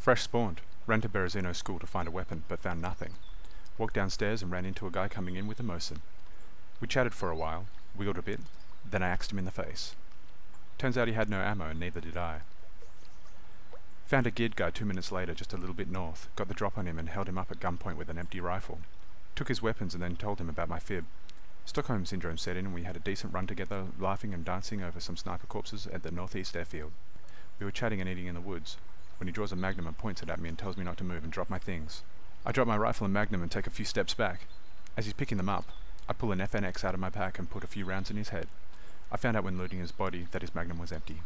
Fresh spawned. Ran to Berezino school to find a weapon, but found nothing. Walked downstairs and ran into a guy coming in with a Mosin. We chatted for a while, wiggled a bit, then I axed him in the face. Turns out he had no ammo and neither did I. Found a Gid guy two minutes later just a little bit north, got the drop on him and held him up at gunpoint with an empty rifle. Took his weapons and then told him about my fib. Stockholm Syndrome set in and we had a decent run together, laughing and dancing over some sniper corpses at the northeast airfield. We were chatting and eating in the woods, when he draws a magnum and points it at me and tells me not to move and drop my things. I drop my rifle and magnum and take a few steps back. As he's picking them up, I pull an FNX out of my pack and put a few rounds in his head. I found out when looting his body that his magnum was empty.